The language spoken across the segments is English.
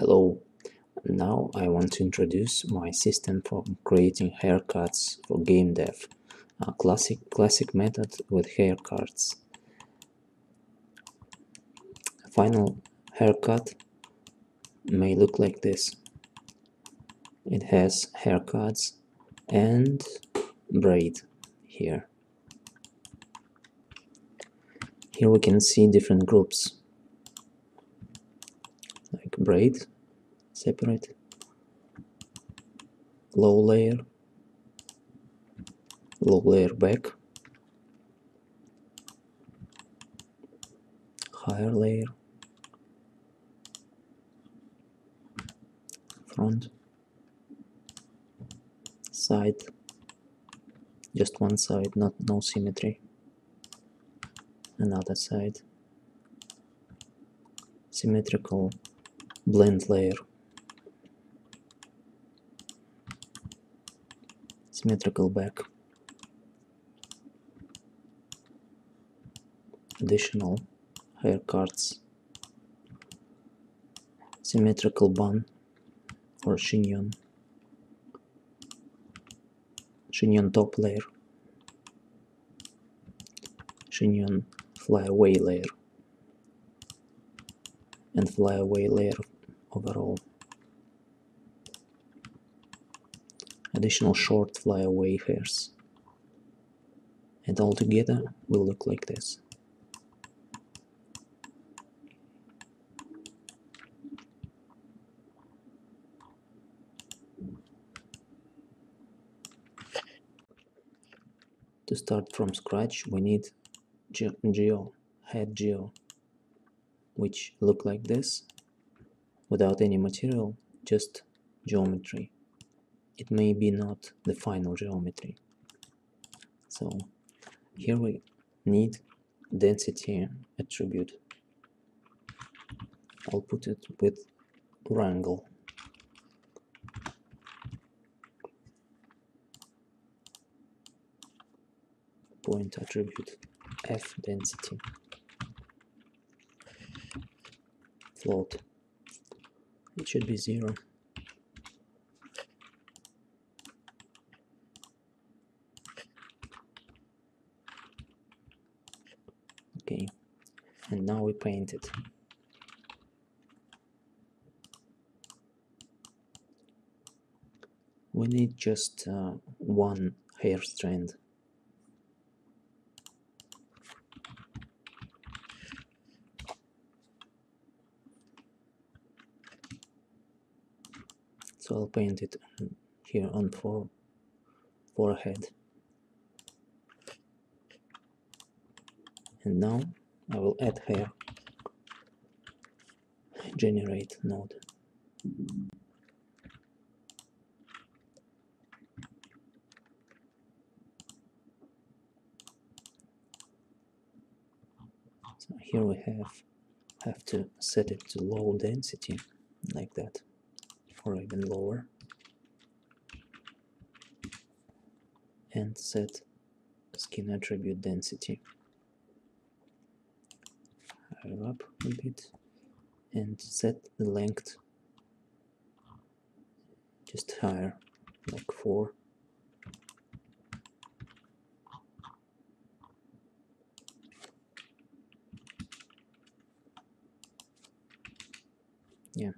Hello, now I want to introduce my system for creating haircuts for game dev. A classic classic method with hair cards. Final haircut may look like this. It has hair cards and braid here. Here we can see different groups separate, low layer, low layer back, higher layer, front, side, just one side, not no symmetry, another side, symmetrical blend layer, symmetrical back, additional hair cards symmetrical bun or chignon, chignon top layer, chignon flyaway layer, and flyaway layer overall. Additional short flyaway hairs. And all together will look like this. To start from scratch we need ge geo, head geo, which look like this without any material, just geometry. It may be not the final geometry. So here we need density attribute. I'll put it with wrangle. Point attribute f density float it should be zero. Okay, and now we paint it. We need just uh, one hair strand. So I'll paint it mm, here on for forehead. And now I will add hair. Generate node. So here we have have to set it to low density like that or even lower. And set skin attribute density. Higher up a bit. And set the length just higher like 4 yeah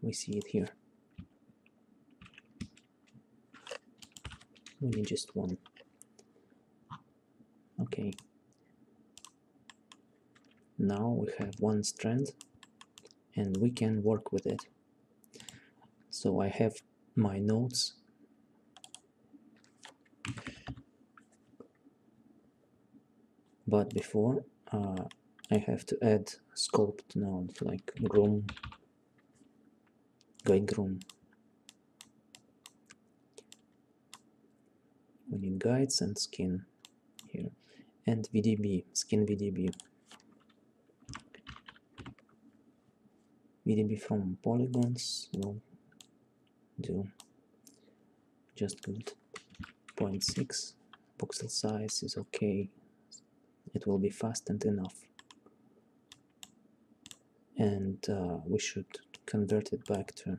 we see it here need just one. Okay. Now we have one strand and we can work with it. So I have my nodes but before uh, I have to add sculpt node like groom guide groom we need guides and skin here and VDB skin VDB VDB from polygons will do just good. 0.6 pixel size is okay. It will be fast and enough. And uh, we should convert it back to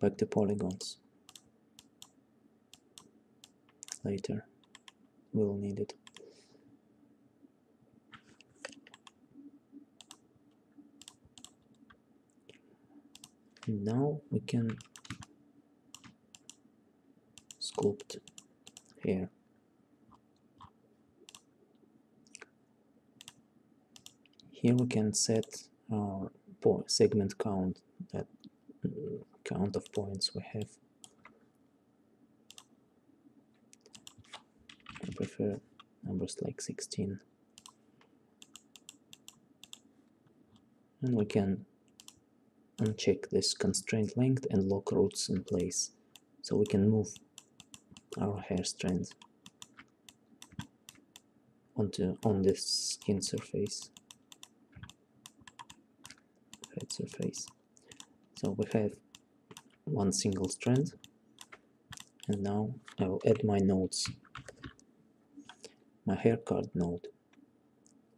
back to polygons later. We'll need it. Now we can sculpt here. Here we can set our segment count that uh, count of points we have prefer numbers like 16 and we can uncheck this constraint length and lock roots in place. So we can move our hair strands onto on this skin surface. Head surface. So we have one single strand. And now I will add my nodes my hair card node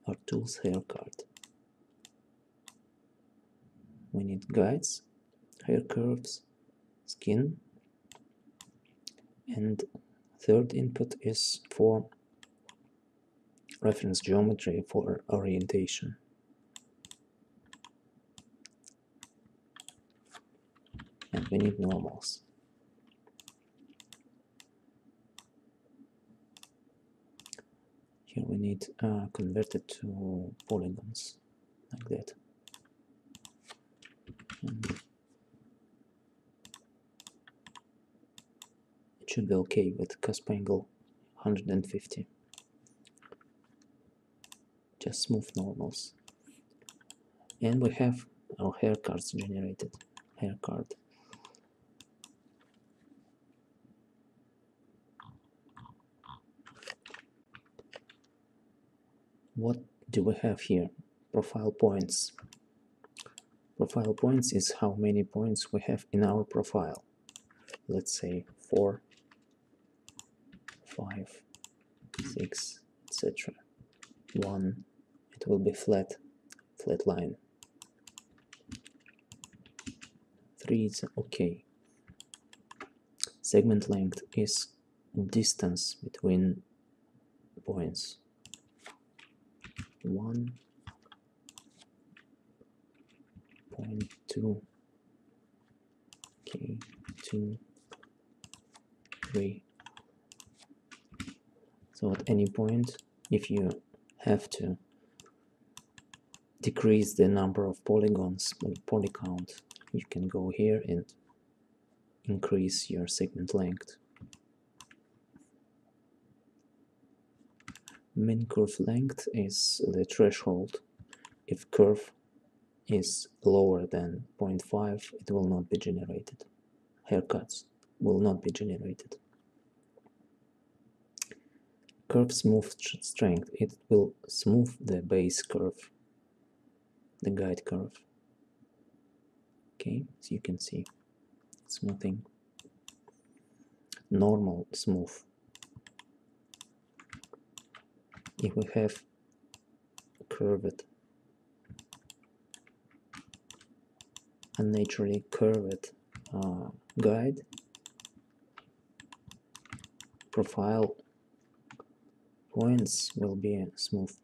or tools hair card. We need guides hair curves skin and third input is for reference geometry for orientation. And we need normals here we need uh, converted to polygons like that. And it should be okay with cusp angle 150 just smooth normals. And we have our hair cards generated hair card what do we have here? Profile points. Profile points is how many points we have in our profile. Let's say 4 5 6 etc 1 it will be flat flat line. 3 is okay. Segment length is distance between points 1 point 2 okay 2 3 so at any point if you have to decrease the number of polygons uh, poly count you can go here and increase your segment length min curve length is the threshold. If curve is lower than 0.5 it will not be generated. Hair cards will not be generated. Curve smooth strength it will smooth the base curve the guide curve. Okay as you can see smoothing. Normal smooth if we have curved unnaturally curved uh, guide profile points will be smooth.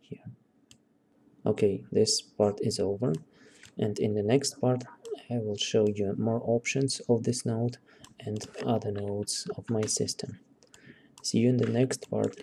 Here. Okay this part is over. And in the next part I will show you more options of this node and other nodes of my system see you in the next part